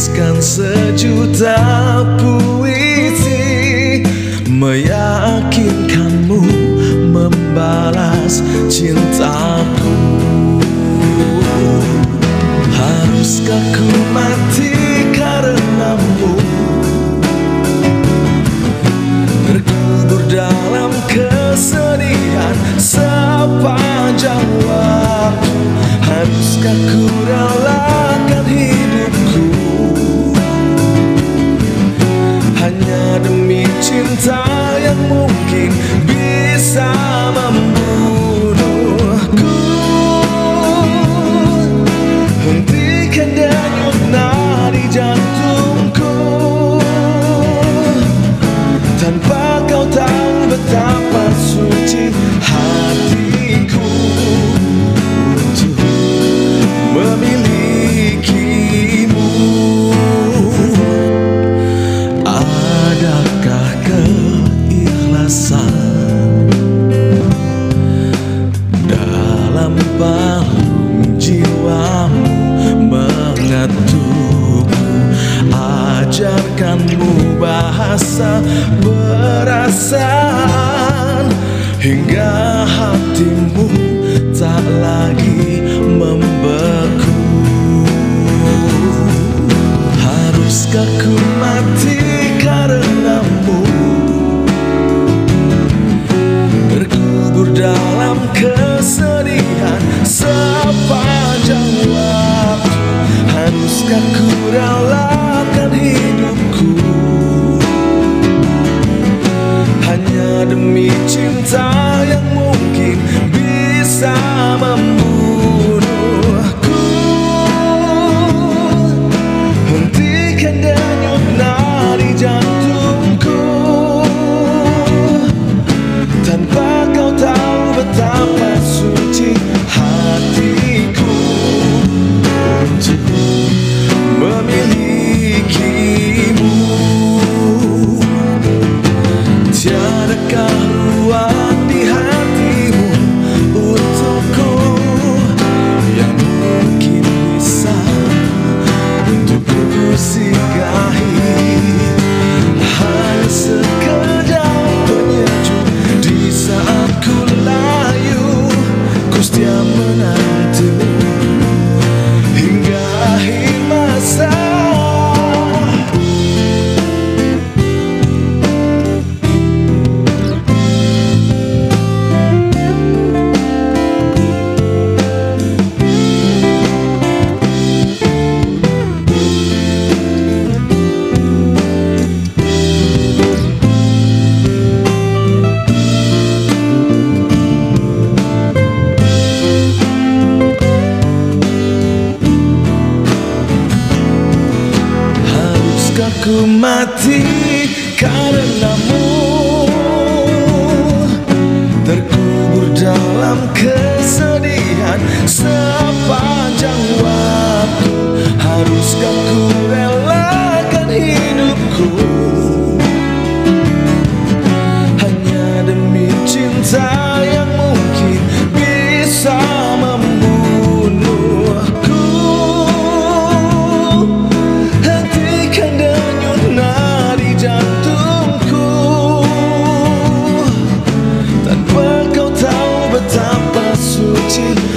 menuliskan sejuta puisi Meyakinkanmu membalas cintaku. Haruskah ku mati karenamu? Terkubur dalam kesedihan sepanjang waktu. Haruskah ku Tanpa Ajarkanmu bahasa perasaan Hingga hatimu demi cinta yang mungkin bisa membunuhku. Hentikan denyut nadi jantungku. Tanpa kau tahu betapa mati karenamu. Terkubur dalam kesedihan sepanjang waktu Haruskah ku relakan hidupku? Hanya demi cinta 所以